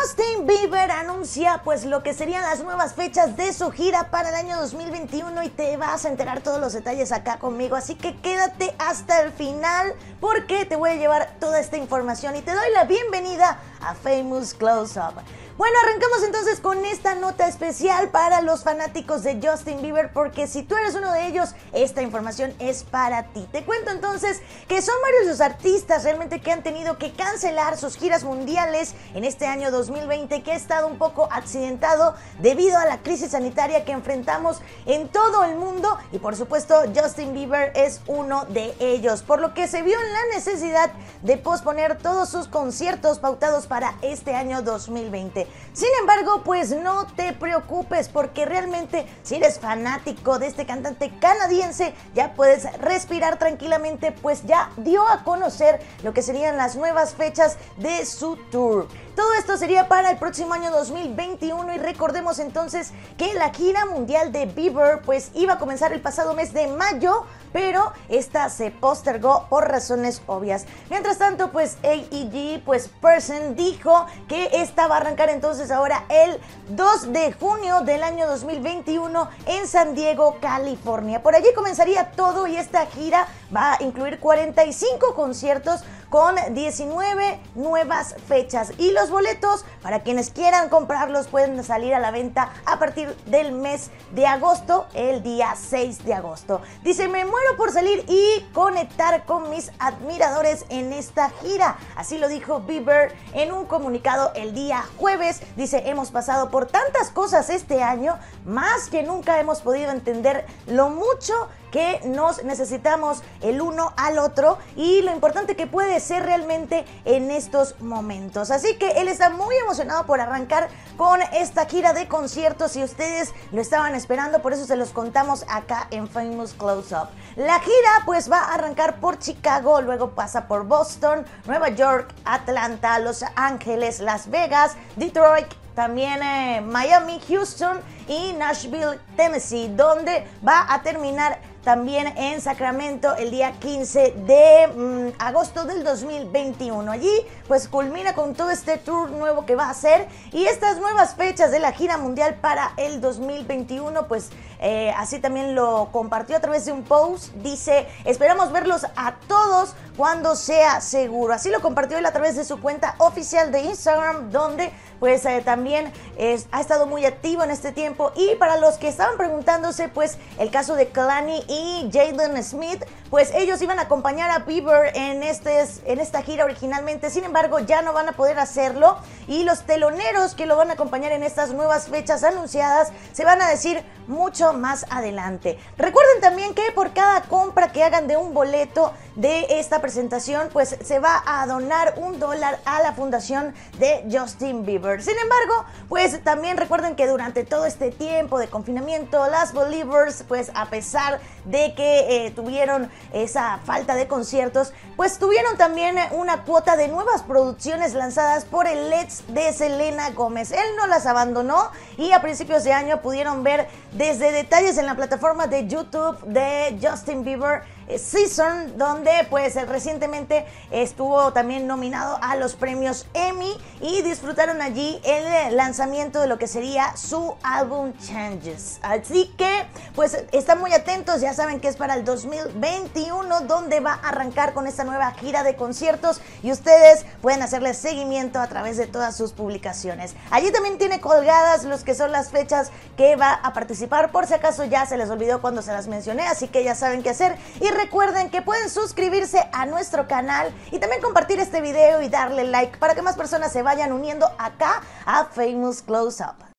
Justin Bieber anuncia pues lo que serían las nuevas fechas de su gira para el año 2021 y te vas a enterar todos los detalles acá conmigo, así que quédate hasta el final porque te voy a llevar toda esta información y te doy la bienvenida a Famous Close Up. Bueno, arrancamos entonces con esta nota especial para los fanáticos de Justin Bieber, porque si tú eres uno de ellos, esta información es para ti. Te cuento entonces que son varios los artistas realmente que han tenido que cancelar sus giras mundiales en este año 2020, que ha estado un poco accidentado debido a la crisis sanitaria que enfrentamos en todo el mundo y por supuesto Justin Bieber es uno de ellos, por lo que se vio en la necesidad de posponer todos sus conciertos pautados para este año 2020. Sin embargo, pues no te preocupes porque realmente si eres fanático de este cantante canadiense, ya puedes respirar tranquilamente, pues ya dio a conocer lo que serían las nuevas fechas de su tour. Todo esto sería para el próximo año 2021 y recordemos entonces que la gira mundial de Bieber pues iba a comenzar el pasado mes de mayo, pero esta se postergó por razones obvias. Mientras tanto, pues AEG, pues Person dijo que esta va a arrancar entonces ahora el 2 de junio del año 2021 en San Diego, California. Por allí comenzaría todo y esta gira va a incluir 45 conciertos con 19 nuevas fechas y los boletos para quienes quieran comprarlos pueden salir a la venta a partir del mes de agosto, el día 6 de agosto. Dice, me muero por salir y conectar con mis admiradores en esta gira. Así lo dijo Bieber en un comunicado el día jueves. Dice, hemos pasado por tantas cosas este año, más que nunca hemos podido entender lo mucho que nos necesitamos el uno al otro y lo importante que puede ser realmente en estos momentos. Así que él está muy emocionado por arrancar con esta gira de conciertos y ustedes lo estaban esperando, por eso se los contamos acá en Famous Close Up. La gira pues va a arrancar por Chicago, luego pasa por Boston, Nueva York, Atlanta, Los Ángeles, Las Vegas, Detroit, también eh, Miami, Houston y Nashville, Tennessee, donde va a terminar también en Sacramento el día 15 de mm, agosto del 2021. Allí pues culmina con todo este tour nuevo que va a hacer y estas nuevas fechas de la gira mundial para el 2021 pues eh, así también lo compartió a través de un post. Dice, esperamos verlos a todos cuando sea seguro. Así lo compartió él a través de su cuenta oficial de Instagram donde pues eh, también ha estado muy activo en este tiempo. Y para los que estaban preguntándose, pues el caso de Kalani y Jaden Smith, pues ellos iban a acompañar a Bieber en, este, en esta gira originalmente. Sin embargo, ya no van a poder hacerlo. Y los teloneros que lo van a acompañar en estas nuevas fechas anunciadas se van a decir mucho más adelante. Recuerden también que por cada compra que hagan de un boleto de esta presentación, pues se va a donar un dólar a la fundación de Justin Bieber. Sin embargo, pues también recuerden que durante todo este tiempo de confinamiento, las Believers, pues a pesar de que eh, tuvieron esa falta de conciertos, pues tuvieron también una cuota de nuevas producciones lanzadas por el Let's de Selena Gómez. Él no las abandonó y a principios de año pudieron ver desde detalles en la plataforma de YouTube de Justin Bieber Season, donde pues recientemente estuvo también nominado a los premios Emmy y disfrutaron allí el lanzamiento de lo que sería su álbum Changes. Así que pues están muy atentos, ya saben que es para el 2021 donde va a arrancar con esta nueva gira de conciertos y ustedes pueden hacerle seguimiento a través de todas sus publicaciones. Allí también tiene colgadas los que son las fechas que va a participar, por si acaso ya se les olvidó cuando se las mencioné, así que ya saben qué hacer y recuerden que pueden suscribirse a nuestro canal y también compartir este video y darle like para que más personas se vayan uniendo acá a Famous Close Up.